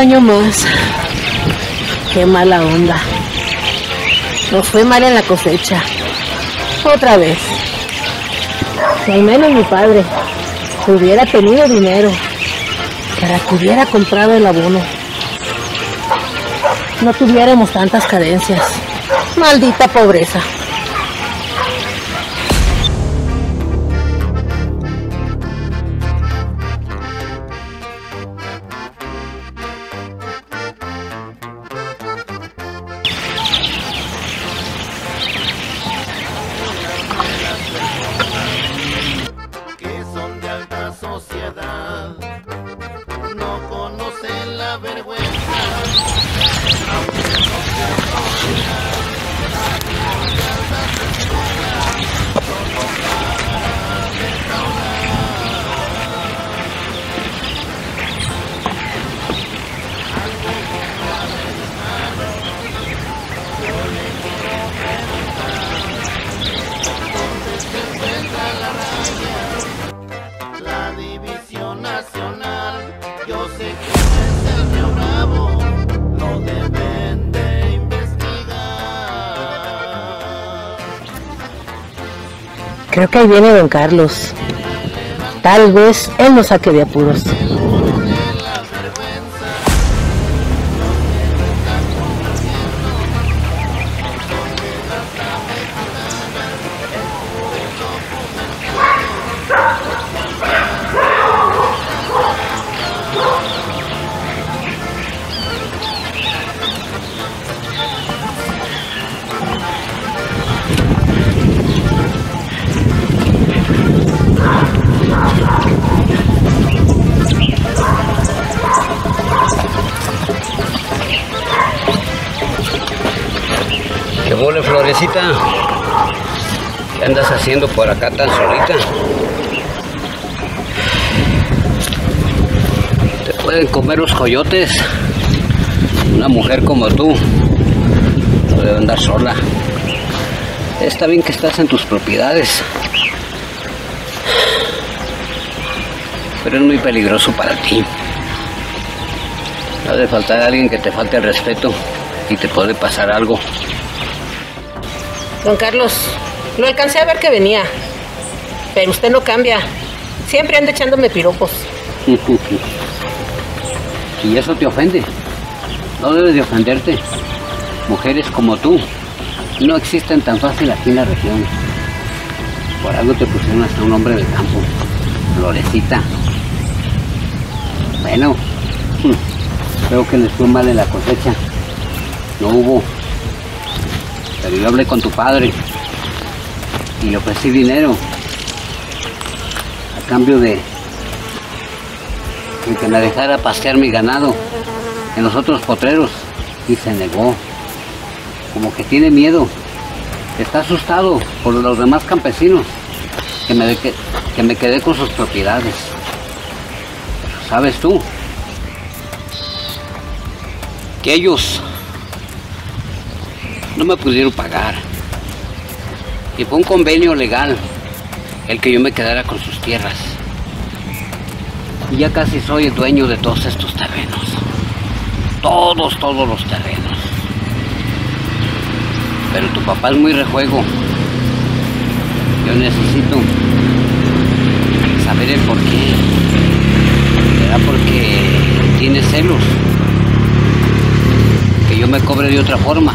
año más. Qué mala onda. Nos fue mal en la cosecha. Otra vez. Si al menos mi padre hubiera tenido dinero para que hubiera comprado el abono, no tuviéramos tantas carencias. Maldita pobreza. Creo que ahí viene don Carlos. Tal vez él nos saque de apuros. Coyotes. Una mujer como tú no debe andar sola. Está bien que estás en tus propiedades. Pero es muy peligroso para ti. No ha de faltar alguien que te falte el respeto y te puede pasar algo. Don Carlos, lo alcancé a ver que venía. Pero usted no cambia. Siempre anda echándome piropos. Y eso te ofende. No debes de ofenderte. Mujeres como tú no existen tan fácil aquí en la región. Por algo te pusieron hasta un hombre del campo. Florecita. Bueno, creo que les fue mal en la cosecha. No hubo. Pero yo hablé con tu padre y le ofrecí dinero a cambio de, de que me dejara pasear mi ganado en los otros potreros y se negó. Como que tiene miedo. Está asustado por los demás campesinos que me, que, que me quedé con sus propiedades. ¿Sabes tú? Que ellos no me pudieron pagar. Y fue un convenio legal el que yo me quedara con sus tierras. Ya casi soy el dueño de todos estos terrenos. Todos, todos los terrenos. Pero tu papá es muy rejuego. Yo necesito saber el por qué. será porque tiene celos. Que yo me cobre de otra forma.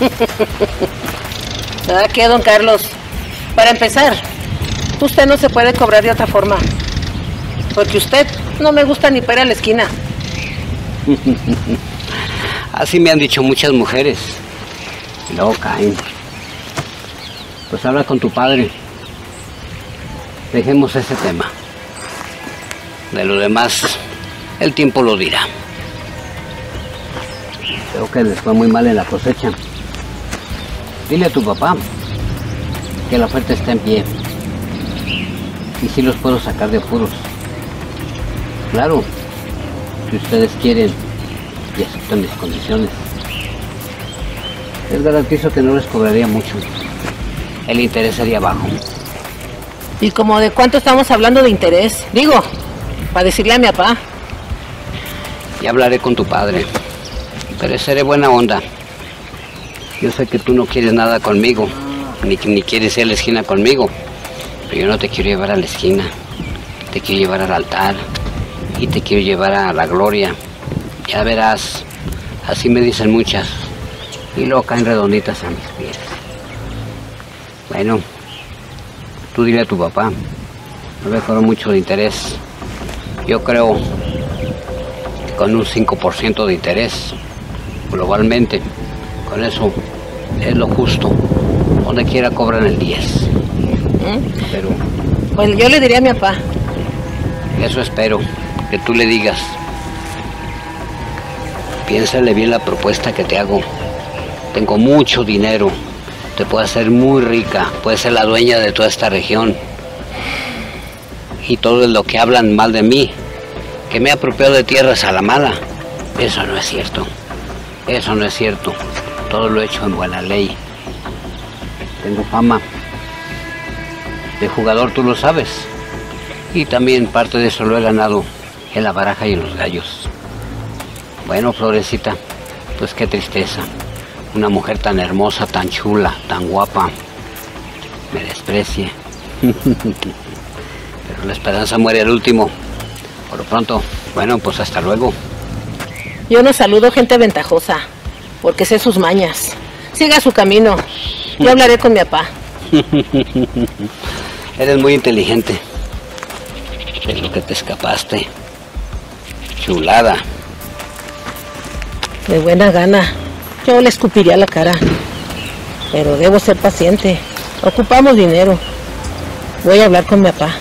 ¿Verdad que, don Carlos? Para empezar, usted no se puede cobrar de otra forma. Porque usted no me gusta ni para la esquina. Así me han dicho muchas mujeres. Luego caen. Pues habla con tu padre. Dejemos ese tema. De lo demás, el tiempo lo dirá. Creo que les fue muy mal en la cosecha. Dile a tu papá que la oferta está en pie. Y si los puedo sacar de apuros. Claro, si ustedes quieren y aceptan mis condiciones. Les garantizo que no les cobraría mucho. El interés sería bajo. ¿Y como de cuánto estamos hablando de interés? Digo, para decirle a mi papá. Y hablaré con tu padre. Pero seré buena onda. Yo sé que tú no quieres nada conmigo, ni, ni quieres ir a la esquina conmigo. Pero yo no te quiero llevar a la esquina. Te quiero llevar al altar. Y te quiero llevar a la gloria. Ya verás. Así me dicen muchas. Y luego caen redonditas a mis pies. Bueno, tú dile a tu papá. No me fueron mucho de interés. Yo creo que con un 5% de interés globalmente, con eso es lo justo. Donde quiera cobran el 10. Pero Pues yo le diría a mi papá. eso espero, que tú le digas. Piénsale bien la propuesta que te hago. Tengo mucho dinero. Te puedo hacer muy rica. Puedes ser la dueña de toda esta región. Y todo lo que hablan mal de mí, que me he apropiado de tierras a la mala, eso no es cierto. Eso no es cierto. Todo lo he hecho en buena ley. Tengo fama de jugador, tú lo sabes. Y también parte de eso lo he ganado en la baraja y en los gallos. Bueno, Florecita, pues qué tristeza. Una mujer tan hermosa, tan chula, tan guapa, me desprecie. Pero la esperanza muere al último. Por lo pronto, bueno, pues hasta luego. Yo no saludo gente ventajosa, porque sé sus mañas. Siga su camino. Yo hablaré con mi papá. Eres muy inteligente. De lo que te escapaste. Chulada. De buena gana. Yo le escupiría la cara. Pero debo ser paciente. Ocupamos dinero. Voy a hablar con mi papá.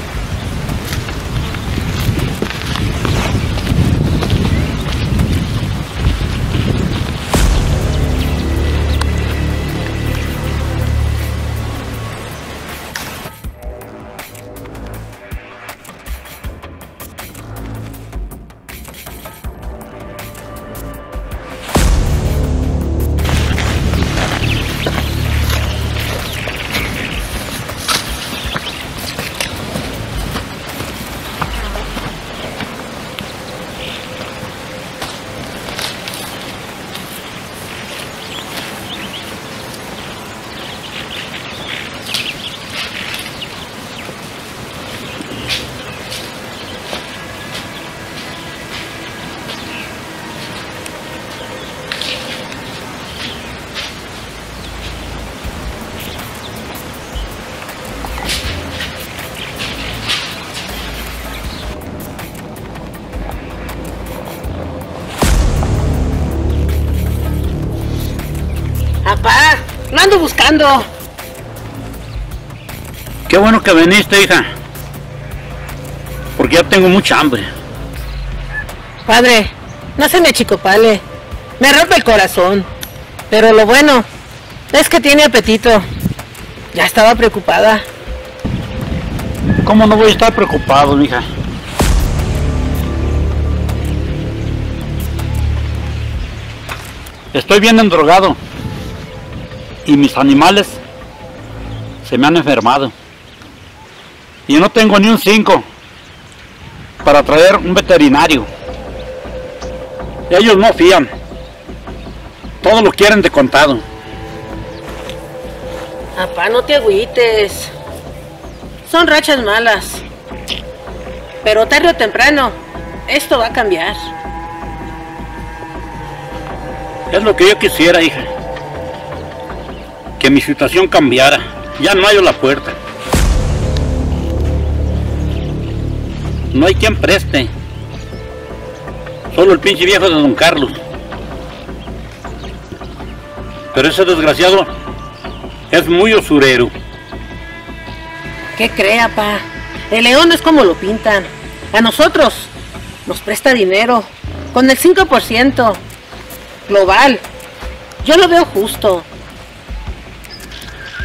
Qué bueno que viniste, hija. Porque ya tengo mucha hambre. Padre, no se me achicopale. Me rompe el corazón. Pero lo bueno es que tiene apetito. Ya estaba preocupada. ¿Cómo no voy a estar preocupado, mija? Estoy bien endrogado. Y mis animales se me han enfermado. Y no tengo ni un 5 para traer un veterinario. Ellos no fían. Todo lo quieren de contado. Papá, no te agüites. Son rachas malas. Pero tarde o temprano Esto va a cambiar. Es lo que yo quisiera, hija. Que mi situación cambiara. Ya no hallo la puerta. No hay quien preste. Solo el pinche viejo de don Carlos. Pero ese desgraciado es muy usurero. ¿Qué crea, pa? El león es como lo pintan. A nosotros nos presta dinero. Con el 5%. Global. Yo lo veo justo.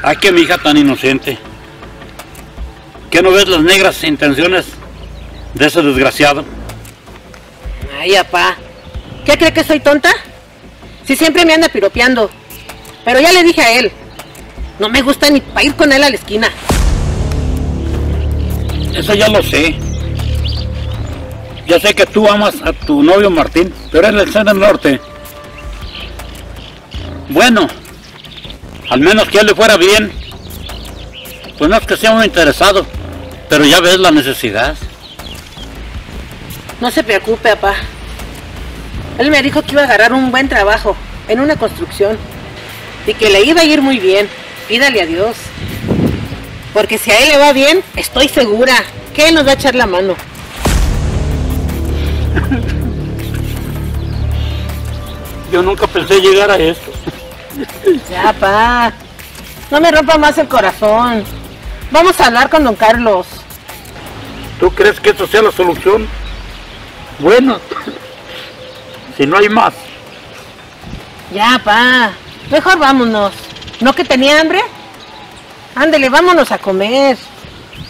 Ay, que mi hija tan inocente. ¿Qué no ves las negras intenciones de ese desgraciado? Ay, papá. ¿Qué cree que soy tonta? Si siempre me anda piropeando. Pero ya le dije a él. No me gusta ni para ir con él a la esquina. Eso ya lo sé. Ya sé que tú amas a tu novio Martín, pero él está en el norte. Bueno, al menos que él le fuera bien. Pues no es que sea muy interesado, pero ya ves la necesidad. No se preocupe, papá. Él me dijo que iba a agarrar un buen trabajo en una construcción y que le iba a ir muy bien. Pídale a Dios. Porque si a él le va bien, estoy segura que él nos va a echar la mano. Yo nunca pensé llegar a esto. Ya, pa. No me rompa más el corazón. Vamos a hablar con don Carlos. ¿Tú crees que esto sea la solución? Bueno, si no hay más. Ya, pa. Mejor vámonos. ¿No que tenía hambre? Ándele, vámonos a comer.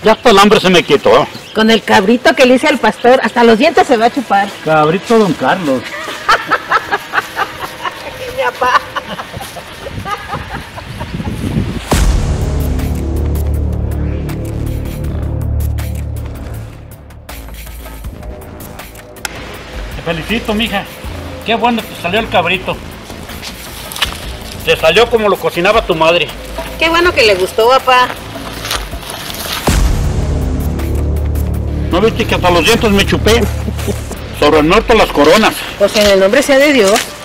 Ya hasta el hambre se me quitó. Con el cabrito que le hice al pastor, hasta los dientes se va a chupar. Cabrito don Carlos. Papá. Felicito, mija. Qué bueno te salió el cabrito. Te salió como lo cocinaba tu madre. Qué bueno que le gustó, papá. ¿No viste que hasta los dientes me chupé? Sobre el norte las coronas. Pues en el nombre sea de Dios.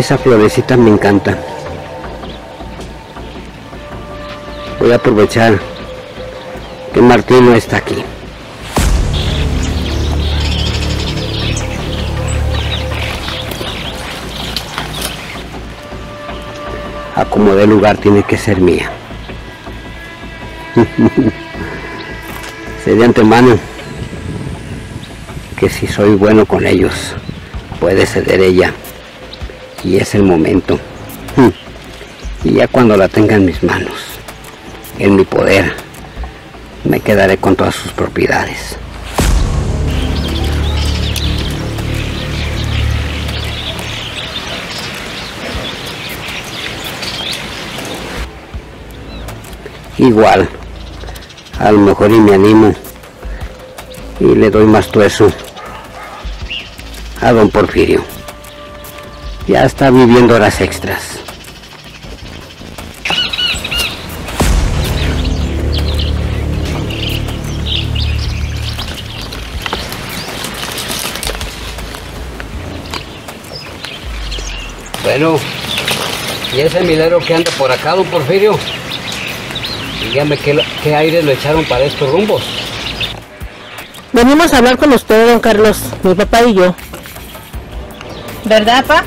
Esa florecita me encanta. Voy a aprovechar que Martín no está aquí. A de lugar tiene que ser mía. sé de antemano que si soy bueno con ellos, puede ceder ella. Y es el momento. Y ya cuando la tenga en mis manos, en mi poder, me quedaré con todas sus propiedades. Igual, a lo mejor y me animo y le doy más tueso a don Porfirio. Ya está viviendo horas extras. Bueno, ¿y ese milero que anda por acá, don Porfirio? Dígame qué, qué aire lo echaron para estos rumbos. Venimos a hablar con usted, don Carlos, mi papá y yo. ¿Verdad, pa?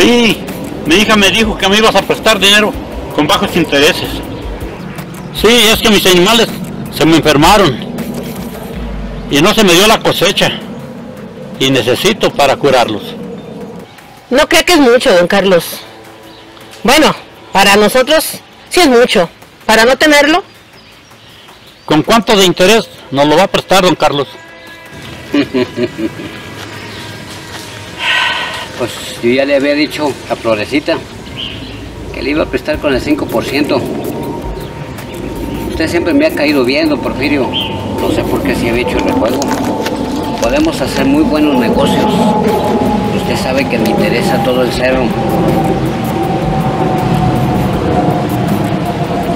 Sí, mi hija me dijo que me ibas a prestar dinero con bajos intereses. Sí, es que mis animales se me enfermaron. y no se me dio la cosecha y necesito para curarlos. No creo que es mucho, don Carlos. Bueno, para nosotros sí es mucho. Para no tenerlo, ¿Con cuánto de interés nos lo va a prestar, don Carlos? Pues yo ya le había dicho a Florecita que le iba a prestar con el 5%. Usted siempre me ha caído bien, don Porfirio. No sé por qué se había hecho el juego. Podemos hacer muy buenos negocios. Usted sabe que me interesa todo el cerro.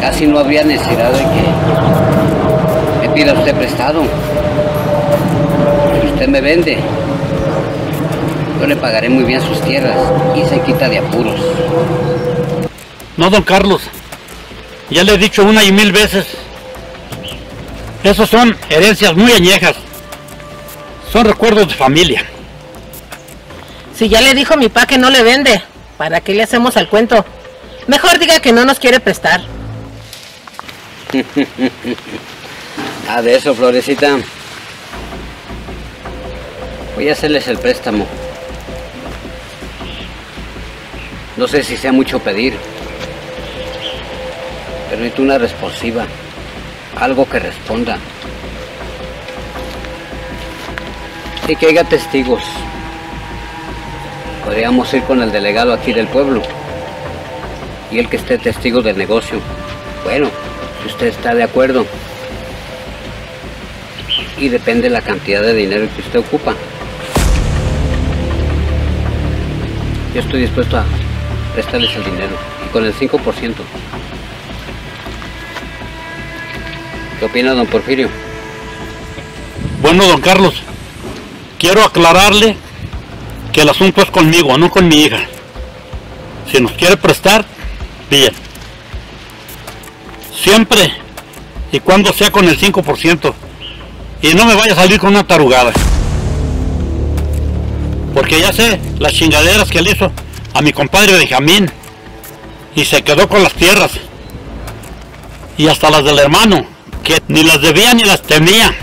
Casi no habría necesidad de que me pida usted prestado. Usted me vende, yo le pagaré muy bien sus tierras y se quita de apuros. No, don Carlos. Ya le he dicho una y mil veces. Esos son herencias muy añejas. Son recuerdos de familia. si ya le dijo mi pa que no le vende, ¿para qué le hacemos al cuento? Mejor diga que no nos quiere prestar. Ah, de eso, Florecita. Voy a hacerles el préstamo. No sé si sea mucho pedir, pero necesito una responsiva. Algo que responda. Y que haya testigos. Podríamos ir con el delegado aquí del pueblo. Y el que esté testigo del negocio. Bueno, si usted está de acuerdo. Y depende la cantidad de dinero que usted ocupa. Yo estoy dispuesto a prestarles el dinero. Y con el 5%. ¿Qué opina don Porfirio? Bueno, don Carlos, quiero aclararle que el asunto es conmigo, no con mi hija. Si nos quiere prestar, bien. Siempre y cuando sea con el 5%. Y no me vaya a salir con una tarugada. Porque ya sé las chingaderas que le hizo a mi compadre Benjamín. Y se quedó con las tierras. Y hasta las del hermano, que ni las debía ni las temía.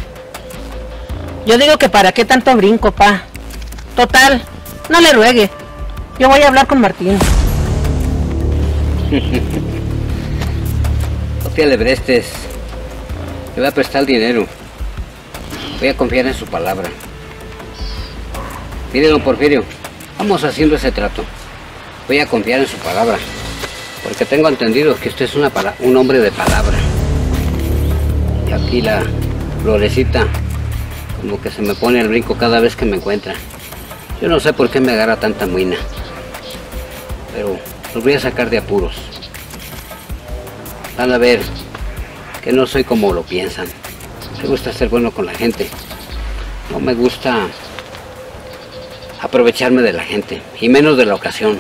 Yo digo que para qué tanto brinco, pa. Total, no le ruegue. Yo voy a hablar con Martín. No te alebrestes. Le voy a prestar el dinero. Voy a confiar en su palabra. Mire, don Porfirio, vamos haciendo ese trato. Voy a confiar en su palabra. Porque tengo entendido que usted es un hombre de palabra. Y aquí la florecita, como que se me pone el brinco cada vez que me encuentra. Yo no sé por qué me agarra tanta muina. Pero los voy a sacar de apuros. Van a ver que no soy como lo piensan. Me gusta ser bueno con la gente. No me gusta aprovecharme de la gente, y menos de la ocasión.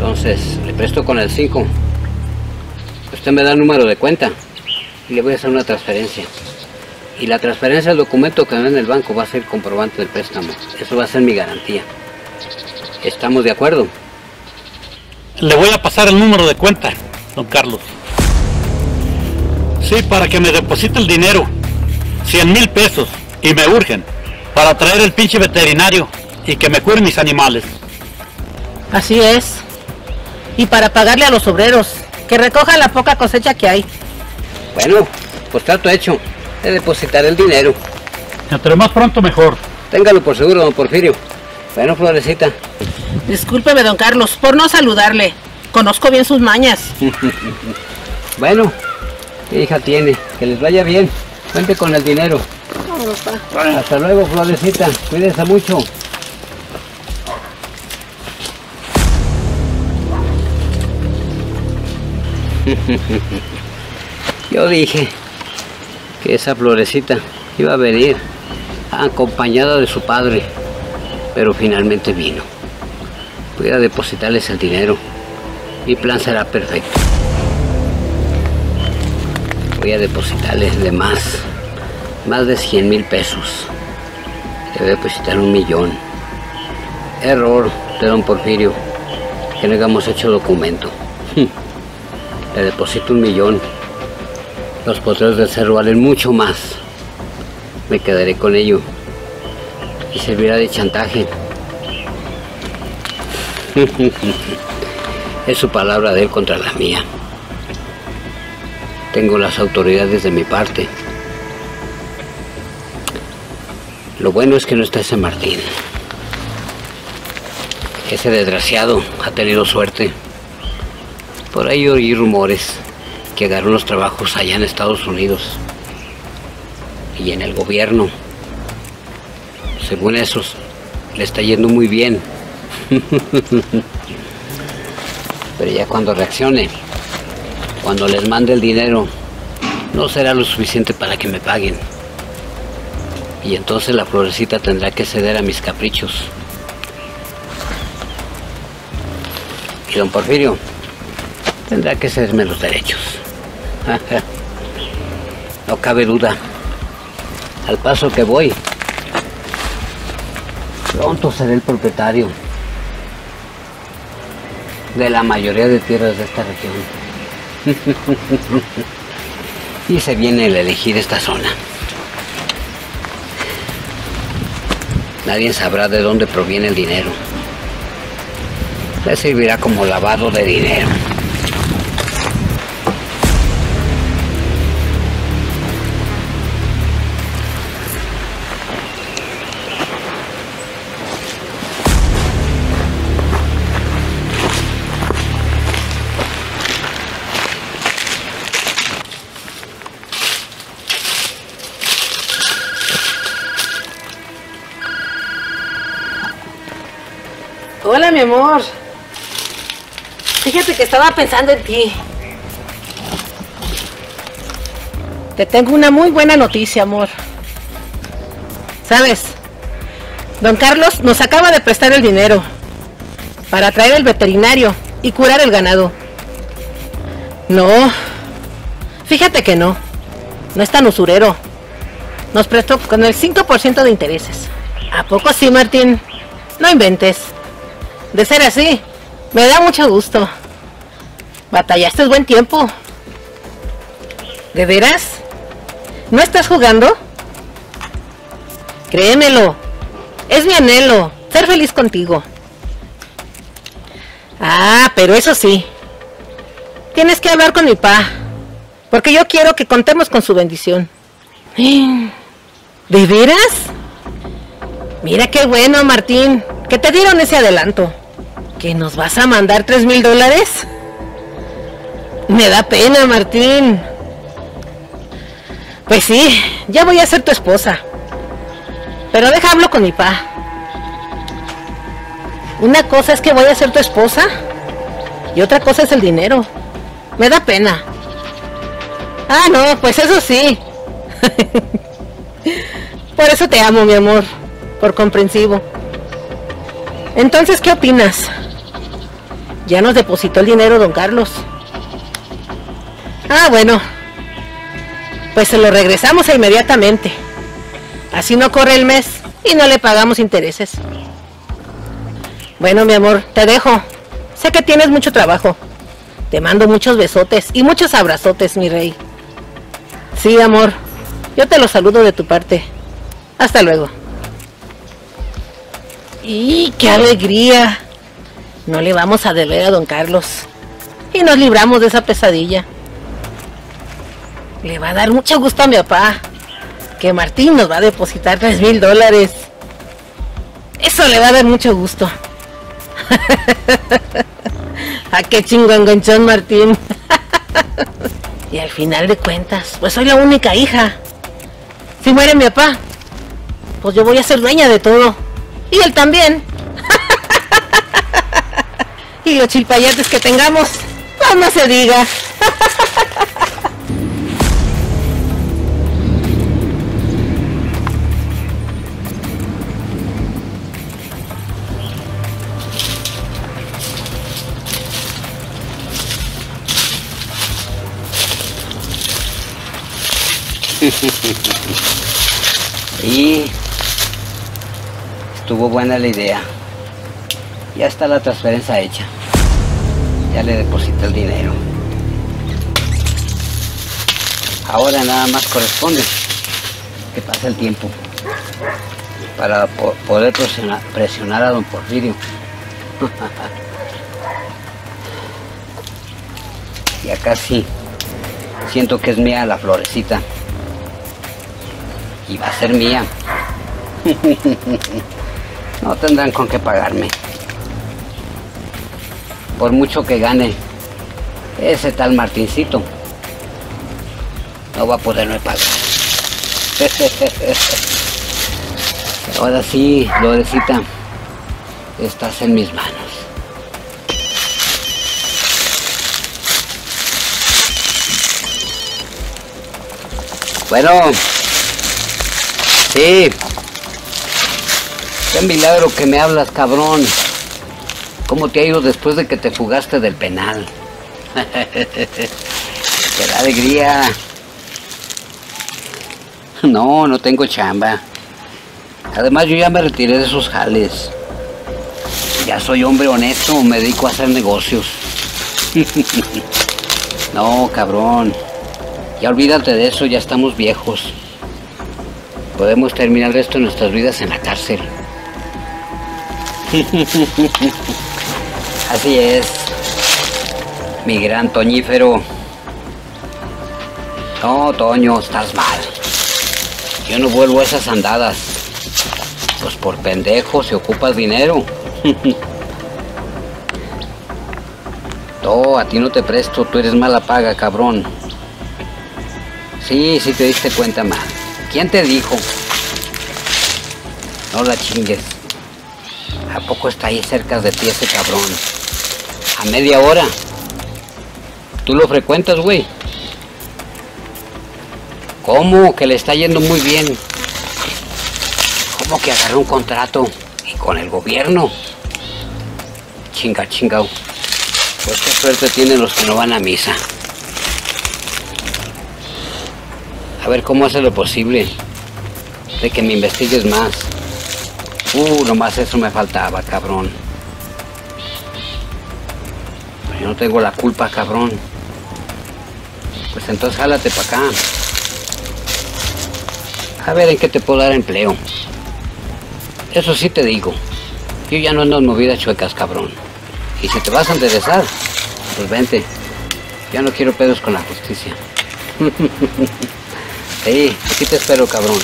Entonces, le presto con el 5. Usted me da el número de cuenta y le voy a hacer una transferencia. Y la transferencia del documento que me da en el banco va a ser comprobante del préstamo. Eso va a ser mi garantía. ¿Estamos de acuerdo? Le voy a pasar el número de cuenta, don Carlos. Sí, para que me deposite el dinero. 100 mil pesos. Y me urgen. Para traer el pinche veterinario. Y que me cure mis animales. Así es. Y para pagarle a los obreros, que recojan la poca cosecha que hay. Bueno, pues trato hecho. De depositar el dinero. Entre más pronto mejor. Téngalo por seguro, don Porfirio. Bueno, Florecita. Discúlpeme, don Carlos, por no saludarle. Conozco bien sus mañas. Bueno, ¿qué hija tiene? Que les vaya bien. Cuente con el dinero. Hasta luego, Florecita. Cuídense mucho. Yo dije que esa florecita iba a venir acompañada de su padre, pero finalmente vino. Voy a depositarles el dinero. Mi plan será perfecto. Voy a depositarles de más, más de 100 mil pesos. Le voy a depositar un millón. Error de don Porfirio, que no hayamos hecho documento. Le deposito un millón. Los potreros del cerro valen mucho más. me quedaré con ello y servirá de chantaje. es su palabra de él contra la mía. Tengo las autoridades de mi parte. Lo bueno es que no está ese Martín. Ese desgraciado ha tenido suerte. Por ahí oí rumores que agarró los trabajos allá en Estados Unidos y en el gobierno. Según esos, le está yendo muy bien. Pero ya cuando reaccione, cuando les mande el dinero, no será lo suficiente para que me paguen. Y entonces la florecita tendrá que ceder a mis caprichos. Y don Porfirio tendrá que cederme los derechos. no cabe duda. Al paso que voy, pronto seré el propietario de la mayoría de tierras de esta región. y se viene el elegir esta zona. Nadie sabrá de dónde proviene el dinero. Le servirá como lavado de dinero. Amor. Fíjate que estaba pensando en ti. Te tengo una muy buena noticia, amor. ¿Sabes? Don Carlos nos acaba de prestar el dinero para traer el veterinario y curar el ganado. No. Fíjate que no. No es tan usurero. Nos prestó con el 5% de intereses. ¿A poco sí, Martín? No inventes. De ser así, me da mucho gusto. Batallaste buen tiempo. ¿De veras? ¿No estás jugando? Créemelo. Es mi anhelo, ser feliz contigo. Ah, pero eso sí. Tienes que hablar con mi pa. Porque yo quiero que contemos con su bendición. ¿De veras? Mira qué bueno, Martín, que te dieron ese adelanto. ¿Que nos vas a mandar tres mil dólares? Me da pena, Martín. Pues sí, ya voy a ser tu esposa. Pero deja hablo con mi pa. Una cosa es que voy a ser tu esposa y otra cosa es el dinero. Me da pena. Ah, no, pues eso sí. Por eso te amo, mi amor. Por comprensivo. Entonces, ¿qué opinas? Ya nos depositó el dinero don Carlos. Ah, bueno. Pues se lo regresamos inmediatamente. Así no corre el mes y no le pagamos intereses. Bueno, mi amor, te dejo. Sé que tienes mucho trabajo. Te mando muchos besotes y muchos abrazotes, mi rey. Sí, amor. Yo te lo saludo de tu parte. Hasta luego. ¡Y qué alegría! No le vamos a deber a don Carlos. Y nos libramos de esa pesadilla. Le va a dar mucho gusto a mi papá. Que Martín nos va a depositar tres mil dólares. Eso le va a dar mucho gusto. ¿A qué chingongonchón, Martín? y al final de cuentas, pues soy la única hija. Si muere mi papá, pues yo voy a ser dueña de todo. Y él también. Y los chilpayates que tengamos, pues no se diga. y estuvo buena la idea. Ya está la transferencia hecha. Ya le deposité el dinero. Ahora nada más corresponde que pase el tiempo para po- poder presionar, presionar a don Porfirio. y acá sí, siento que es mía la florecita. Y va a ser mía. no tendrán con qué pagarme. Por mucho que gane ese tal Martincito, no va a poderme pagar. Ahora sí, Florecita, estás en mis manos. Bueno, sí. Qué milagro que me hablas, cabrón. ¿Cómo te ha ido después de que te fugaste del penal? Qué alegría. No, no tengo chamba. Además yo ya me retiré de esos jales. Ya soy hombre honesto, me dedico a hacer negocios. no, cabrón. Ya olvídate de eso, ya estamos viejos. Podemos terminar el resto de nuestras vidas en la cárcel. Así es. Mi gran Toñífero. No, Toño, estás mal. Yo no vuelvo a esas andadas. Pues por pendejo se ocupas dinero. No, a ti no te presto, tú eres mala paga, cabrón. Sí, sí te diste cuenta, man. ¿Quién te dijo? No la chingues. ¿A poco está ahí cerca de ti ese cabrón? A media hora. ¿Tú lo frecuentas, güey? ¿Cómo? Que le está yendo muy bien. ¿Cómo que agarró un contrato? ¿Y con el gobierno? Chinga, chingao. Pues qué suerte tienen los que no van a misa. A ver cómo hace lo posible de que me investigues más. Uh, nomás eso me faltaba, cabrón. Yo no tengo la culpa, cabrón. Pues entonces jálate para acá. A ver en qué te puedo dar empleo. Eso sí te digo. Yo ya no ando en movidas chuecas, cabrón. Y si te vas a enderezar, pues vente. Ya no quiero pedos con la justicia. sí, aquí te espero, cabrón.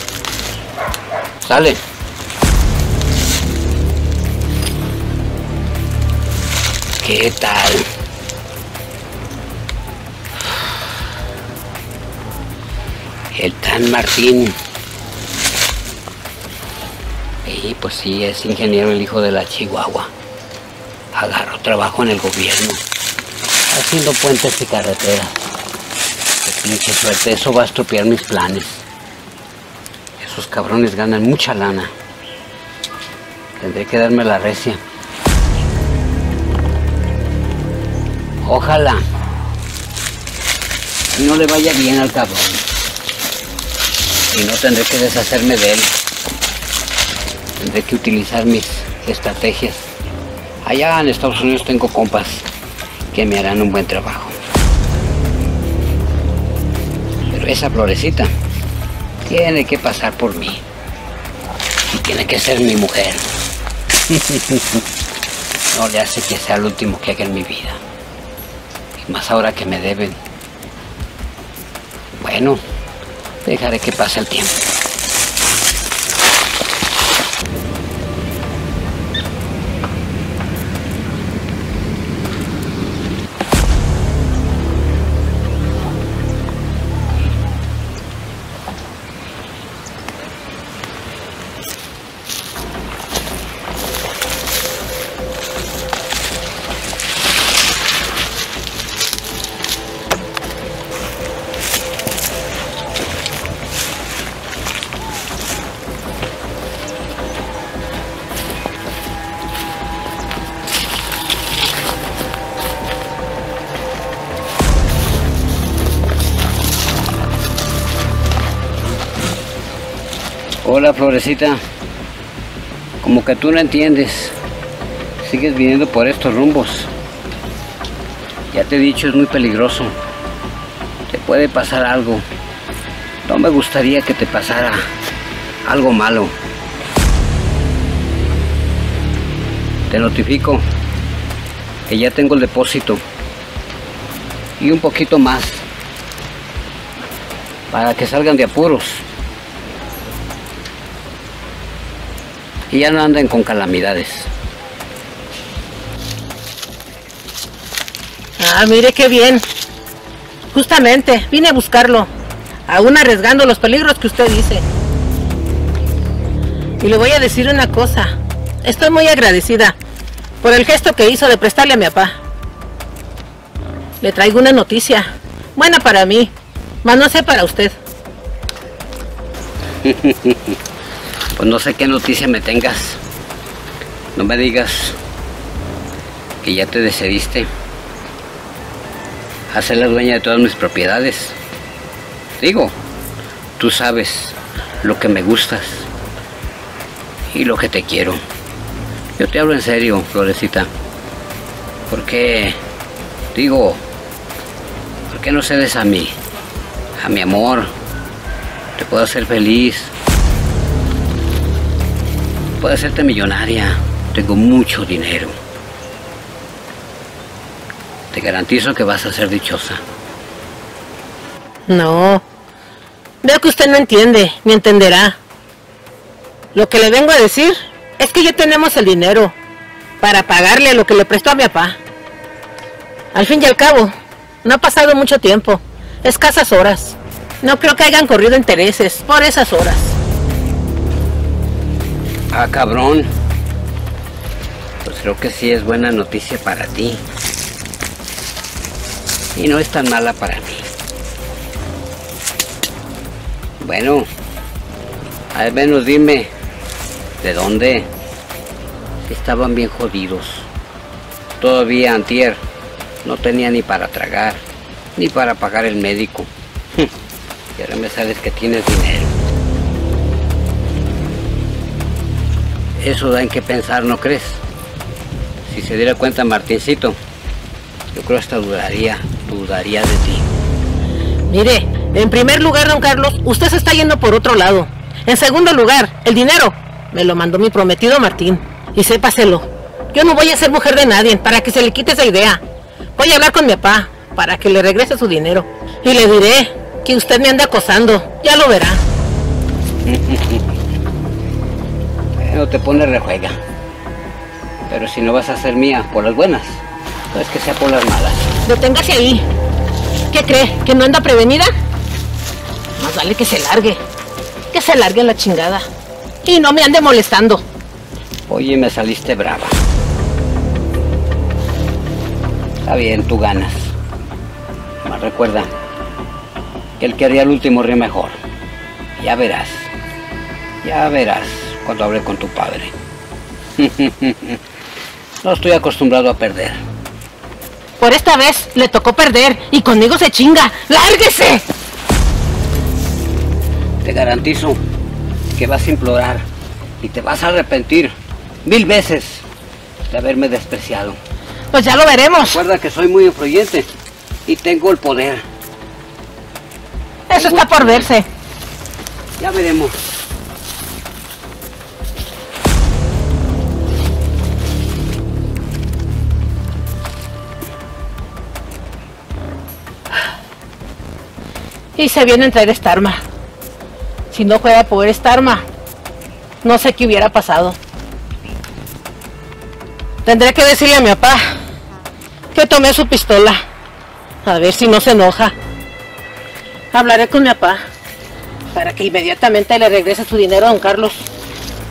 Sale. ¿Qué tal? El tan Martín. Y pues sí, es ingeniero el hijo de la Chihuahua. Agarró trabajo en el gobierno. Haciendo puentes y carreteras. Qué pinche suerte, eso va a estropear mis planes. Esos cabrones ganan mucha lana. Tendré que darme la recia. Ojalá. No le vaya bien al cabrón. Y no tendré que deshacerme de él. Tendré que utilizar mis estrategias. Allá en Estados Unidos tengo compas que me harán un buen trabajo. Pero esa florecita tiene que pasar por mí. Y tiene que ser mi mujer. No le hace que sea el último que haga en mi vida. Y más ahora que me deben. Bueno, dejaré que pase el tiempo. Florecita. Como que tú no entiendes. Sigues viniendo por estos rumbos. Ya te he dicho, es muy peligroso. Te puede pasar algo. No me gustaría que te pasara algo malo. Te notifico que ya tengo el depósito y un poquito más para que salgan de apuros y ya no anden con calamidades. Ah, mire qué bien. Justamente, vine a buscarlo. Aún arriesgando los peligros que usted dice. Y le voy a decir una cosa. Estoy muy agradecida por el gesto que hizo de prestarle a mi papá. Le traigo una noticia. Buena para mí, mas no sé para usted. Pues no sé qué noticia me tengas. No me digas que ya te decidiste a ser la dueña de todas mis propiedades. Digo, tú sabes lo que me gustas y lo que te quiero. Yo te hablo en serio, Florecita. Porque, digo, ¿por qué no cedes a mí? A mi amor. Te puedo hacer feliz. Puedo hacerte millonaria. Tengo mucho dinero. Te garantizo que vas a ser dichosa. No. Veo que usted no entiende, ni entenderá. Lo que le vengo a decir es que ya tenemos el dinero para pagarle lo que le prestó a mi papá. Al fin y al cabo, no ha pasado mucho tiempo, escasas horas. No creo que hayan corrido intereses por esas horas. Ah, cabrón. Pues creo que sí es buena noticia para ti. Y no es tan mala para mí. Bueno, al menos dime, ¿de dónde? Estaban bien jodidos. Todavía antier no tenía ni para tragar, ni para pagar el médico. Y ahora me sabes que tienes dinero. Eso da en qué pensar, ¿no crees? Si se diera cuenta Martincito, yo creo hasta dudaría, dudaría de ti. Mire, en primer lugar, don Carlos, usted se está yendo por otro lado. En segundo lugar, el dinero me lo mandó mi prometido Martín. Y sépaselo, yo no voy a ser mujer de nadie para que se le quite esa idea. Voy a hablar con mi papá para que le regrese su dinero. Y le diré que usted me anda acosando. Ya lo verá. No te pone rejuega. Pero si no vas a ser mía por las buenas, no es que sea por las malas. Deténgase ahí. ¿Qué cree? ¿Que no anda prevenida? Más vale que se largue. Que se largue la chingada. Y no me ande molestando. Oye, me saliste brava. Está bien, tú ganas. Más recuerda que el que haría el último ríe mejor. Ya verás. Ya verás cuando hable con tu padre. no estoy acostumbrado a perder. Por esta vez le tocó perder y conmigo se chinga. ¡Lárguese! Te garantizo que vas a implorar y te vas a arrepentir mil veces de haberme despreciado. Pues ya lo veremos. Recuerda que soy muy influyente y tengo el poder. Eso está por verse. Ya veremos. Y se viene a traer esta arma. Si no fuera por esta arma, no sé qué hubiera pasado. Tendré que decirle a mi papá que tomé su pistola. A ver si no se enoja. Hablaré con mi papá para que inmediatamente le regrese su dinero a don Carlos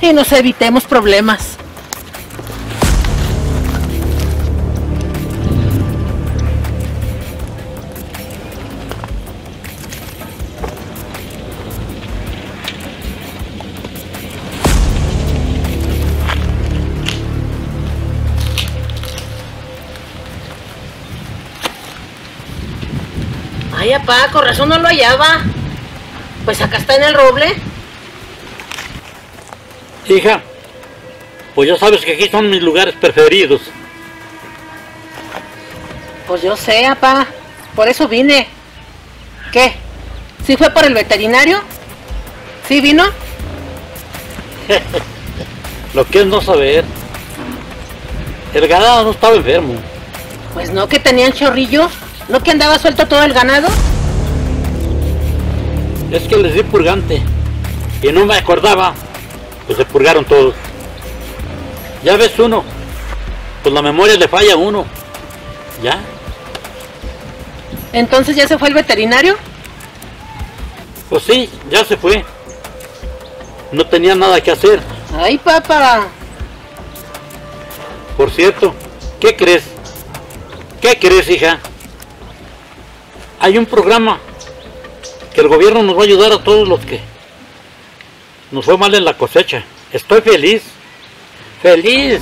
y nos evitemos problemas. Papá, con razón no lo hallaba. Pues acá está en el roble. Hija, pues ya sabes que aquí son mis lugares preferidos. Pues yo sé, papá. Por eso vine. ¿Qué? ¿Sí fue por el veterinario? ¿Sí vino? Lo que es no saber. El ganado no estaba enfermo. Pues no que tenían chorrillo, no que andaba suelto todo el ganado. Es que les di purgante. Y no me acordaba. Pues se purgaron todos. Ya ves uno. Pues la memoria le falla a uno. Ya. Entonces ya se fue el veterinario. Pues sí, ya se fue. No tenía nada que hacer. Ay, papá. Por cierto, ¿qué crees? ¿Qué crees, hija? Hay un programa que el gobierno nos va a ayudar a todos los que nos fue mal en la cosecha. Estoy feliz. Feliz.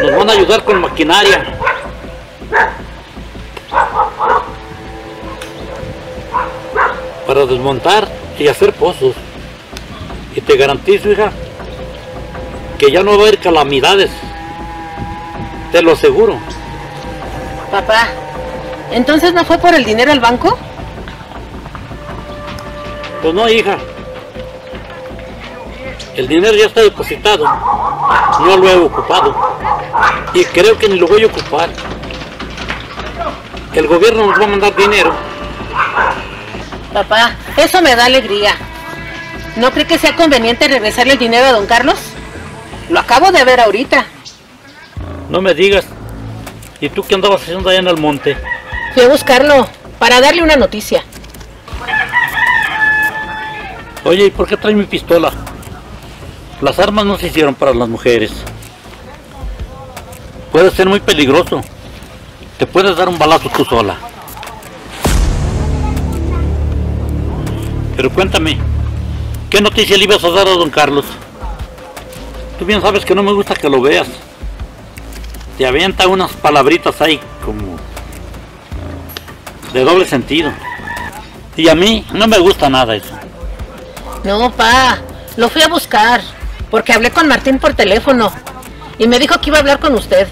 Nos van a ayudar con maquinaria. Para desmontar y hacer pozos. Y te garantizo, hija, que ya no va a haber calamidades. Te lo aseguro. Papá, ¿entonces no fue por el dinero al banco? Pues no, hija. El dinero ya está depositado. No lo he ocupado. Y creo que ni lo voy a ocupar. El gobierno nos va a mandar dinero. Papá, eso me da alegría. ¿No cree que sea conveniente regresarle el dinero a don Carlos? Lo acabo de ver ahorita. No me digas. ¿Y tú qué andabas haciendo allá en el monte? Fui a buscarlo para darle una noticia. Oye, ¿y por qué traes mi pistola? Las armas no se hicieron para las mujeres. Puede ser muy peligroso. Te puedes dar un balazo tú sola. Pero cuéntame, ¿qué noticia le ibas a dar a don Carlos? Tú bien sabes que no me gusta que lo veas. Te avienta unas palabritas ahí como de doble sentido. Y a mí no me gusta nada eso. No, pa, lo fui a buscar porque hablé con Martín por teléfono y me dijo que iba a hablar con usted.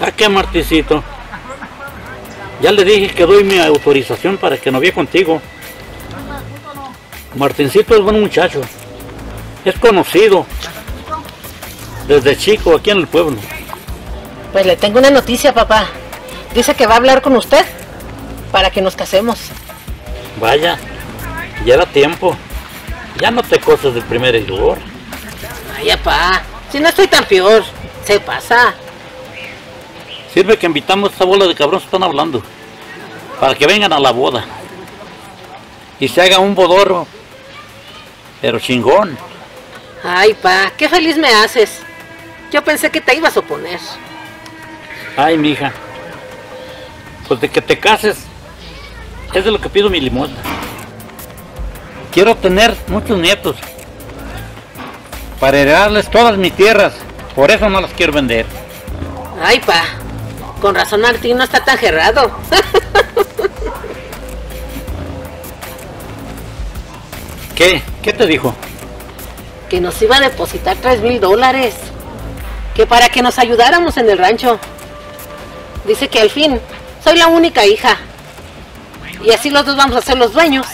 ¿A qué Marticito? Ya le dije que doy mi autorización para que novie contigo. Martincito es buen muchacho. Es conocido. Desde chico aquí en el pueblo. Pues le tengo una noticia, papá. Dice que va a hablar con usted para que nos casemos. Vaya, ya era tiempo. Ya no te cosas del primer rigor. Ay, papá, si no estoy tan peor, se pasa. Sirve que invitamos a esta bola de cabrones que están hablando. Para que vengan a la boda. Y se haga un bodorro. Pero chingón. Ay, pa, qué feliz me haces. Yo pensé que te ibas a oponer. Ay, mija. Pues de que te cases. Es de lo que pido mi limosna. Quiero tener muchos nietos. Para heredarles todas mis tierras. Por eso no las quiero vender. Ay, pa, con razón Martín no está tan gerrado. ¿Qué? ¿Qué te dijo? que nos iba a depositar tres mil dólares. Que para que nos ayudáramos en el rancho. Dice que al fin soy la única hija. Y así los dos vamos a ser los dueños.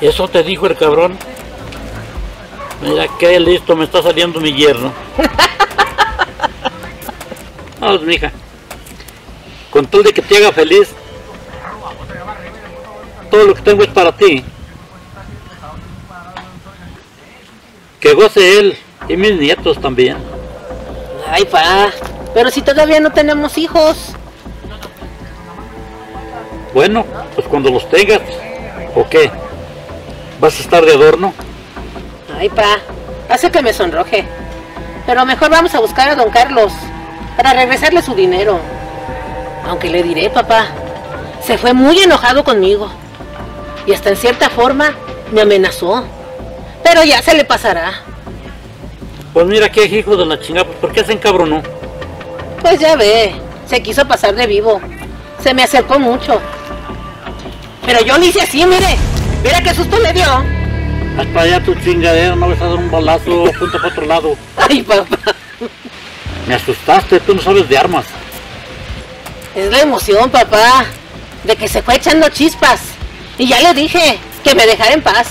¿Eso te dijo el cabrón? Mira qué listo me está saliendo mi yerno. Vamos, mija. Con todo de que te haga feliz. Todo lo que tengo es para ti. Que goce él y mis nietos también. Ay, pa, pero si todavía no tenemos hijos. Bueno, pues cuando los tengas, ¿o qué? ¿Vas a estar de adorno? Ay, pa, hace que me sonroje. Pero mejor vamos a buscar a don Carlos para regresarle su dinero. Aunque le diré, papá, se fue muy enojado conmigo. Y hasta en cierta forma me amenazó. Pero ya se le pasará. Pues mira qué hijo de la chingada, ¿por qué se encabronó? Pues ya ve, se quiso pasar de vivo. Se me acercó mucho. Pero yo le hice así, mire. Mira qué susto me dio. Hasta allá tu chingadera, no vas a dar un balazo, punto para otro lado. Ay, papá. Me asustaste, tú no sabes de armas. Es la emoción, papá. de que se fue echando chispas. Y ya le dije que me dejara en paz.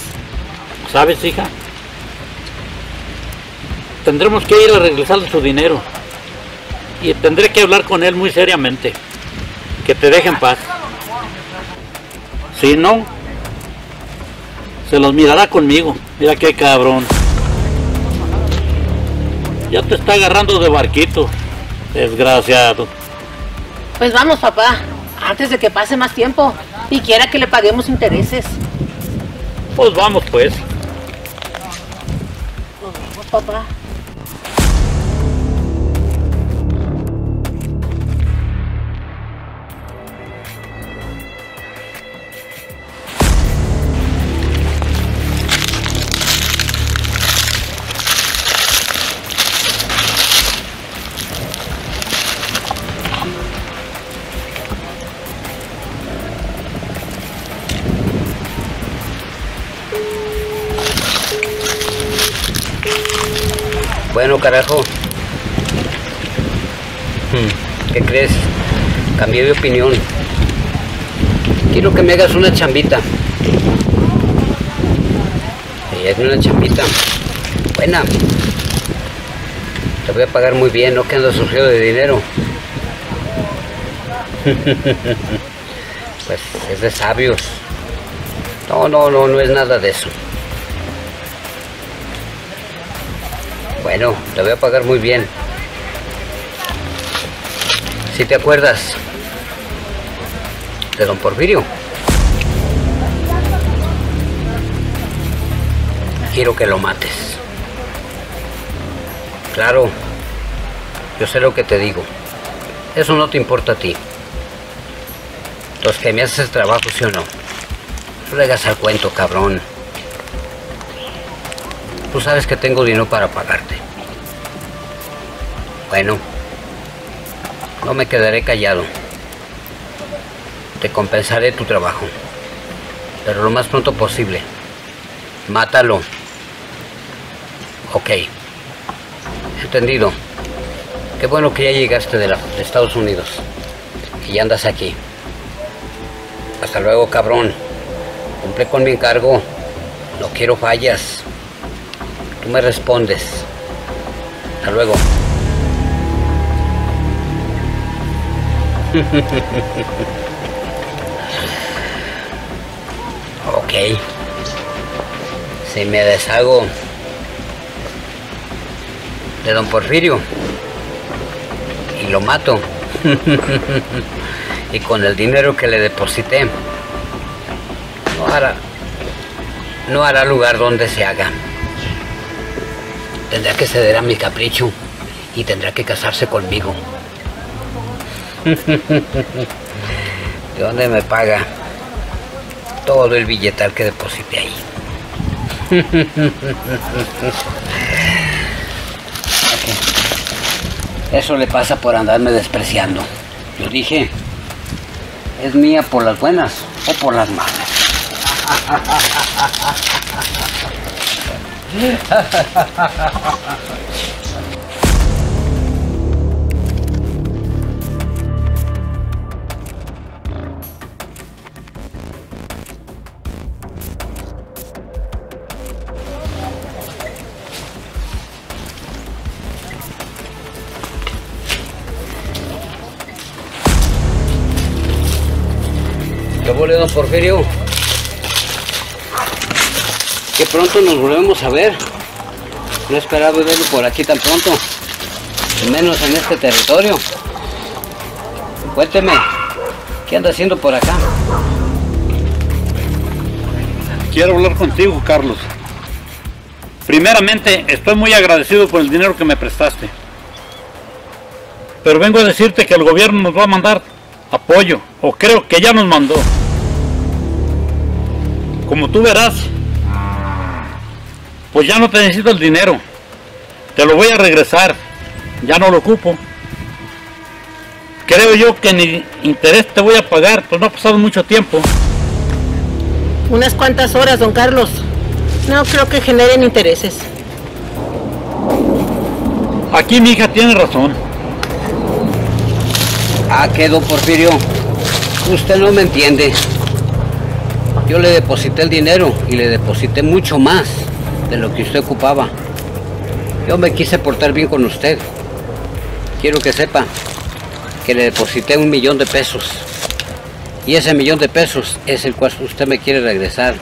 ¿Sabes, hija? Tendremos que ir a regresarle su dinero. Y tendré que hablar con él muy seriamente. Que te deje en paz. Si no, se los mirará conmigo. Mira qué cabrón. Ya te está agarrando de barquito. Desgraciado. Pues vamos, papá, antes de que pase más tiempo y quiera que le paguemos intereses. Pues vamos pues. Vamos, papá. De opinión. Quiero que me hagas una chambita. Sí, hazme una chambita. Buena. Te voy a pagar muy bien, no que ando surgido de dinero. pues es de sabios. No, no, no, no es nada de eso. Bueno, te voy a pagar muy bien. Si te acuerdas de don Porfirio. Quiero que lo mates. Claro, yo sé lo que te digo. Eso no te importa a ti. Los que me haces trabajo, sí o no. No le hagas al cuento, cabrón. Tú sabes que tengo dinero para pagarte. Bueno, no me quedaré callado. Te compensaré tu trabajo. Pero lo más pronto posible. Mátalo. Ok. Entendido. Qué bueno que ya llegaste de, la- de Estados Unidos. Y ya andas aquí. Hasta luego, cabrón. Cumple con mi encargo. No quiero fallas. Tú me respondes. Hasta luego. Si me deshago de don Porfirio y lo mato. y con el dinero que le deposité, no hará, no hará lugar donde se haga. Tendrá que ceder a mi capricho y tendrá que casarse conmigo. ¿De dónde me paga todo el billetal que deposité ahí? Eso le pasa por andarme despreciando. Yo dije, es mía por las buenas o por las malas. ¿Qué volé, don Porfirio? Que pronto nos volvemos a ver. No esperaba verlo por aquí tan pronto. Y menos en este territorio. Cuénteme, ¿qué anda haciendo por acá? Quiero hablar contigo, Carlos. Primeramente, estoy muy agradecido por el dinero que me prestaste. Pero vengo a decirte que el gobierno nos va a mandar apoyo, o creo que ya nos mandó. Como tú verás, pues ya no te necesito el dinero. Te lo voy a regresar. Ya no lo ocupo. Creo yo que ni interés te voy a pagar, pues no ha pasado mucho tiempo. Unas cuantas horas, don Carlos. No creo que generen intereses. Aquí mi hija tiene razón. Ah, ¿qué, don Porfirio? Usted no me entiende. Yo le deposité el dinero y le deposité mucho más de lo que usted ocupaba. Yo me quise portar bien con usted. Quiero que sepa que le deposité un millón de pesos. Y ese millón de pesos es el cual usted me quiere regresar.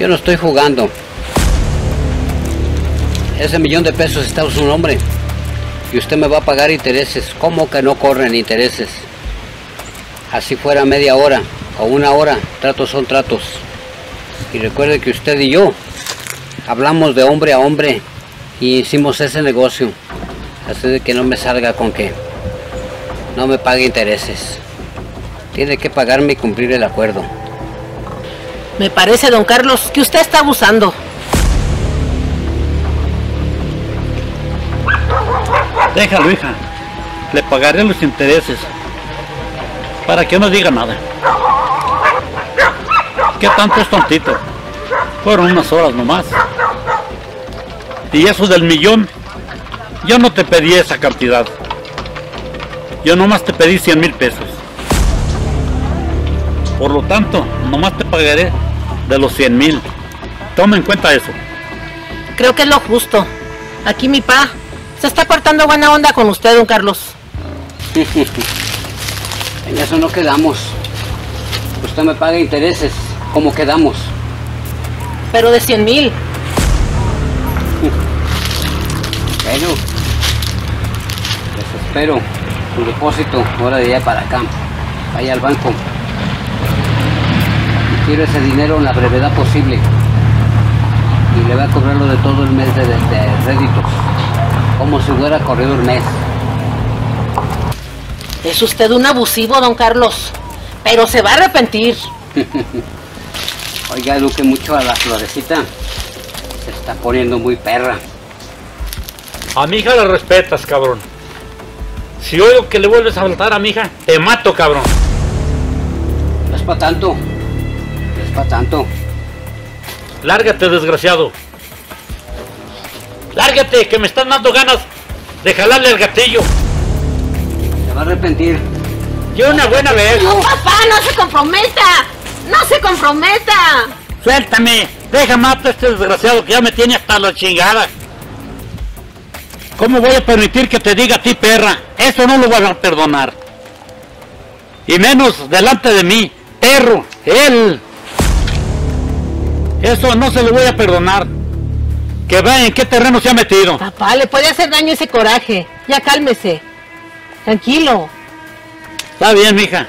Yo no estoy jugando. Ese millón de pesos está en su nombre. Y usted me va a pagar intereses. ¿Cómo que no corren intereses? Así fuera media hora o una hora, tratos son tratos. Y recuerde que usted y yo hablamos de hombre a hombre y hicimos ese negocio. Así de que no me salga con que no me pague intereses. Tiene que pagarme y cumplir el acuerdo. Me parece, don Carlos, que usted está abusando. Déjalo, hija. Le pagaré los intereses. Para que no diga nada. ¿Qué tanto es tontito? Fueron unas horas nomás. Y eso del millón, yo no te pedí esa cantidad. Yo nomás te pedí 100 mil pesos. Por lo tanto, nomás te pagaré de los 100 mil. Toma en cuenta eso. Creo que es lo justo. Aquí mi pa se está portando buena onda con usted, don Carlos. En eso no quedamos. Usted me paga intereses. ¿Cómo quedamos? Pero de 100 mil. Bueno, les espero su depósito ahora de allá para acá. Vaya al banco. Y quiero ese dinero en la brevedad posible. Y le voy a cobrarlo de todo el mes de, de- de réditos. Como si hubiera corrido el mes. Es usted un abusivo, don Carlos. Pero se va a arrepentir. Oiga, eduque mucho a la florecita. Se está poniendo muy perra. A mi hija la respetas, cabrón. Si oigo que le vuelves a faltar a mi hija, te mato, cabrón. No es para tanto. No es para tanto. Lárgate, desgraciado. Lárgate, que me están dando ganas de jalarle el gatillo. Se va a arrepentir. Yo una buena vez. ¡No, papá, no se comprometa! ¡No se comprometa! Suéltame. Deja mato a este desgraciado que ya me tiene hasta la chingada. ¿Cómo voy a permitir que te diga a ti, perra? Eso no lo voy a perdonar. Y menos delante de mí, perro, él. Eso no se lo voy a perdonar. Que vea en qué terreno se ha metido. Papá, le puede hacer daño ese coraje. Ya cálmese. Tranquilo. Está bien, mija.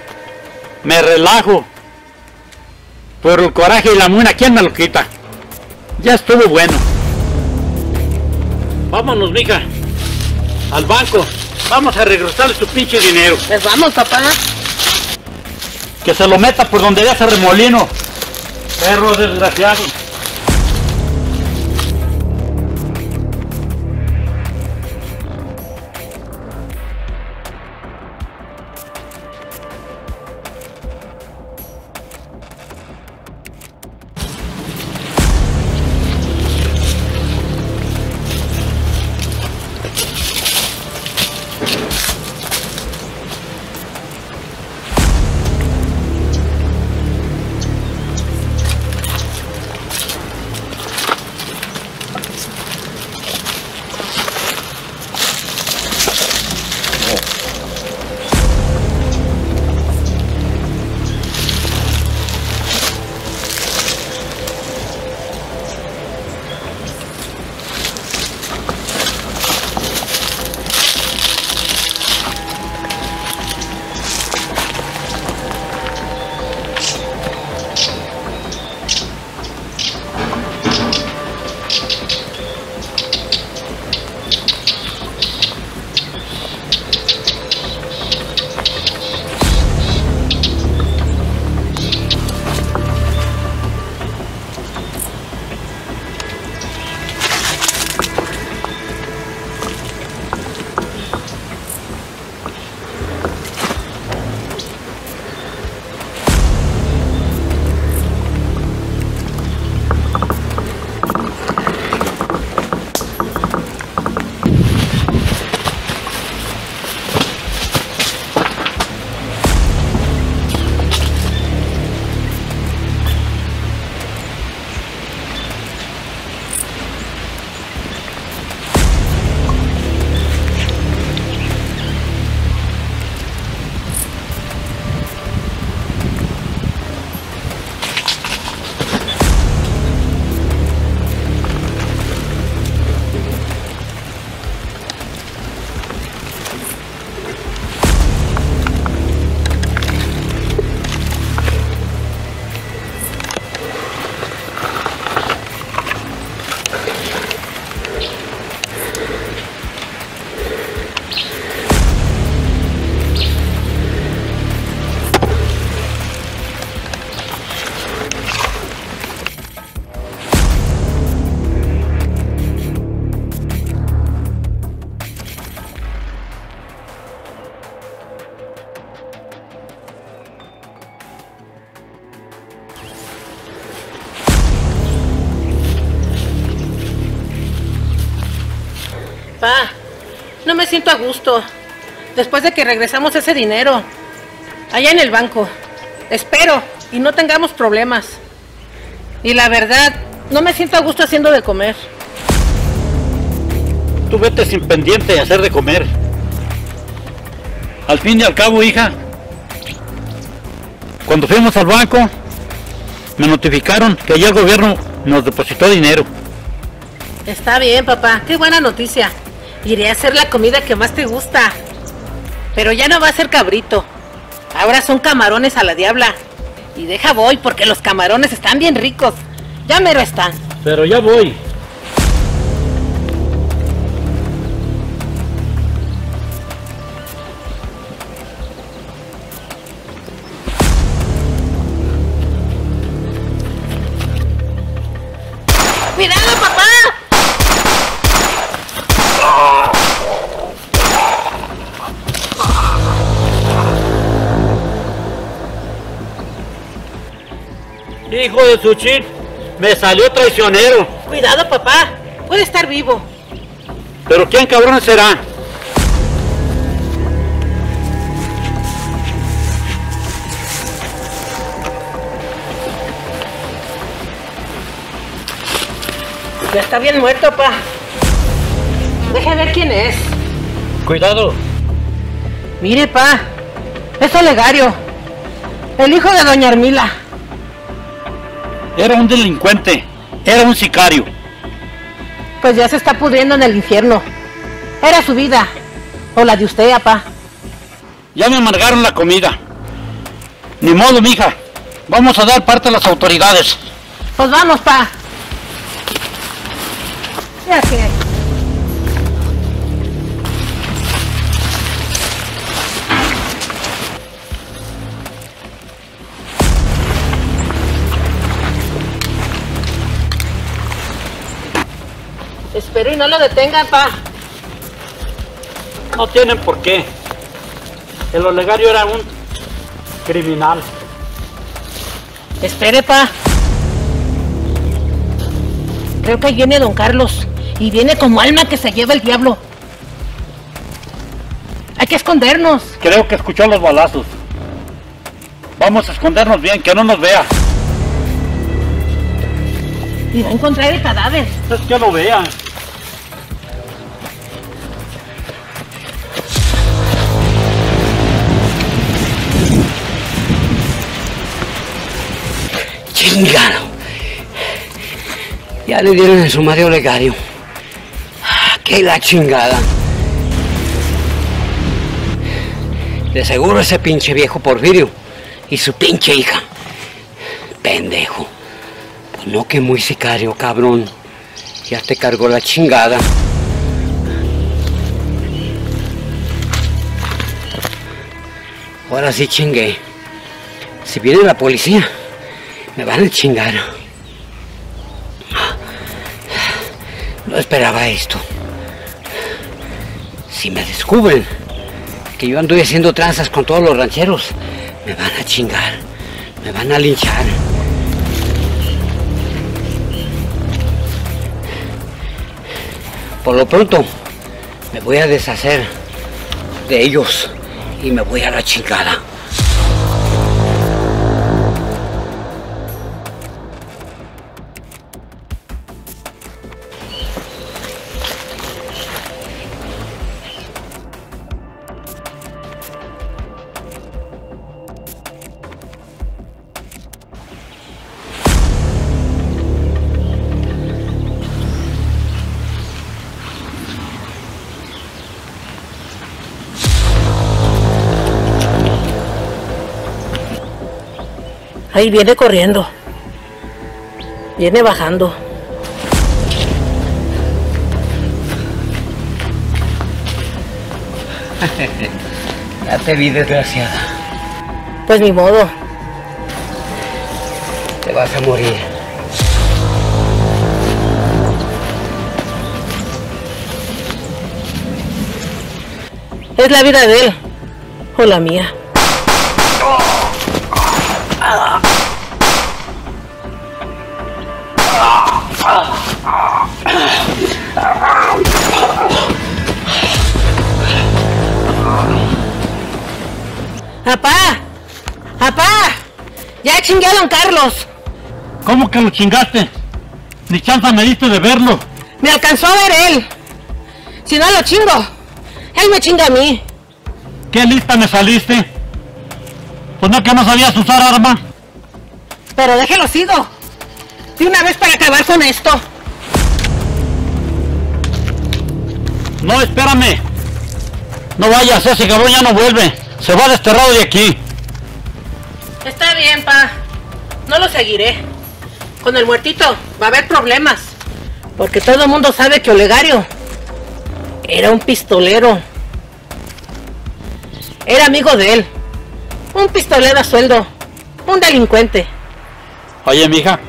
Me relajo. Pero el coraje y la muena, ¿quién me lo quita? Ya estuvo bueno. Vámonos, mija. Al banco. Vamos a regresarle su pinche dinero. Pues vamos, papá. Que se lo meta por donde vea ese remolino. Perro desgraciado. Me siento a gusto. Después de que regresamos ese dinero. Allá en el banco. Espero y no tengamos problemas. Y la verdad, no me siento a gusto haciendo de comer. Tú vete sin pendiente a hacer de comer. Al fin y al cabo, hija, cuando fuimos al banco, me notificaron que ya el gobierno nos depositó dinero. Está bien, papá. Qué buena noticia. Iré a hacer la comida que más te gusta. Pero ya no va a ser cabrito. Ahora son camarones a la diabla. Y deja voy porque los camarones están bien ricos. Ya mero están. Pero ya voy. De su chin, me salió traicionero. Cuidado, papá. Puede estar vivo. Pero ¿quién cabrón será? Ya está bien muerto, papá. Deje ver quién es. Cuidado. Mire, pa. Es Olegario. El hijo de doña Armila. Era un delincuente. Era un sicario. Pues ya se está pudriendo en el infierno. Era su vida. O la de usted, papá. Ya me amargaron la comida. Ni modo, mija. Vamos a dar parte a las autoridades. Pues vamos, pa. Ya que. Espero y no lo detengan, pa. No tienen por qué. El olegario era un criminal. Espere, pa. Creo que ahí viene don Carlos. Y viene como alma que se lleva el diablo. Hay que escondernos. Creo que escuchó los balazos. Vamos a escondernos bien, que no nos vea. Y va a encontrar el cadáver. Es que lo vea. Chingado. Ya le dieron el sumario legario. Ah, ¡Qué la chingada! De seguro ese pinche viejo Porfirio y su pinche hija. Pendejo. Pues no que muy sicario, cabrón. Ya te cargó la chingada. Ahora sí chingué. Si viene la policía, me van a chingar. No esperaba esto. Si me descubren que yo ando haciendo tranzas con todos los rancheros, me van a chingar. Me van a linchar. Por lo pronto, me voy a deshacer de ellos y me voy a la chingada. Ahí viene corriendo. Viene bajando. Ya te vi, desgraciada. Pues ni modo. Te vas a morir. Es la vida de él. O la mía. ¡Apá! ¡Apá! Ya chingué a don Carlos. ¿Cómo que lo chingaste? Ni chance me diste de verlo. Me alcanzó a ver él. Si no lo chingo, él me chinga a mí. ¿Qué lista me saliste? Pues no que no sabías usar arma. Pero déjelo sigo. De una vez para acabar con esto. No, espérame. No vayas, ese cabrón ya no vuelve. Se va desterrado de aquí. Está bien, pa. No lo seguiré. Con el muertito va a haber problemas. Porque todo el mundo sabe que Olegario era un pistolero. Era amigo de él. Un pistolero a sueldo. Un delincuente. Oye, mija.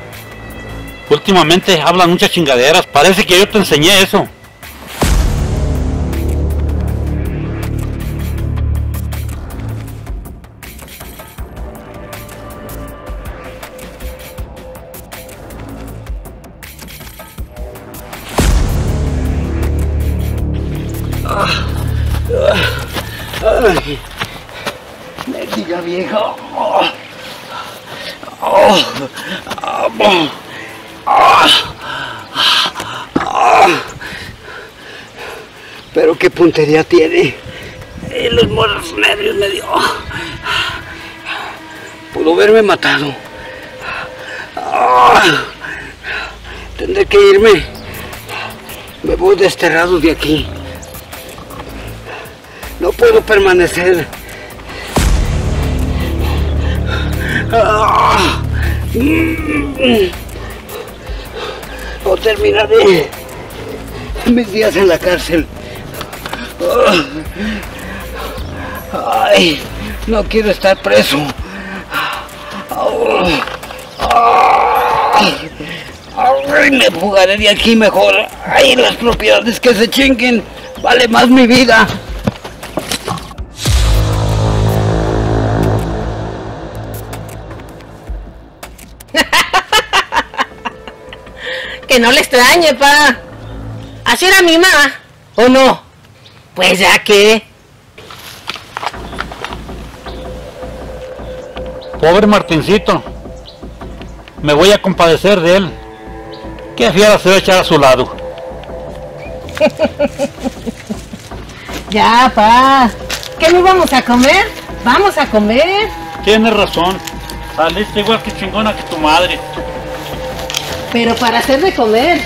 Últimamente hablan muchas chingaderas. Parece que yo te enseñé eso. Puntería tiene. Eh, los muertos nervios me dio. Pudo haberme matado. Ah. Tendré que irme. Me voy desterrado de aquí. No puedo permanecer. Ah. Mm. O terminaré mis días en la cárcel. Ay, no quiero estar preso. Ay, me fugaré de aquí mejor. Ay, las propiedades que se chinguen. Vale más mi vida. Que no le extrañe, pa. Así era mi mamá. ¿O no? Pues ya que. Pobre Martincito. Me voy a compadecer de él. Qué fiera se va a echar a su lado. Ya, pa. ¿Qué no vamos a comer? Vamos a comer. Tienes razón. Saliste igual que chingona que tu madre. Pero para hacer de comer.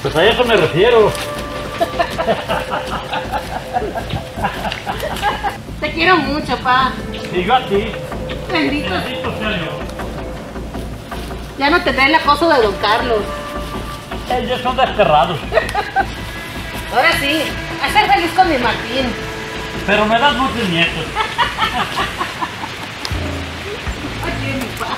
Pues a eso me refiero. Te quiero mucho, pa. Y yo a ti. Ya no tendré el acoso de don Carlos. Ellos son desterrados. Ahora sí, a ser feliz con mi Martín. Pero me das muchos nietos. Oye, mi pa.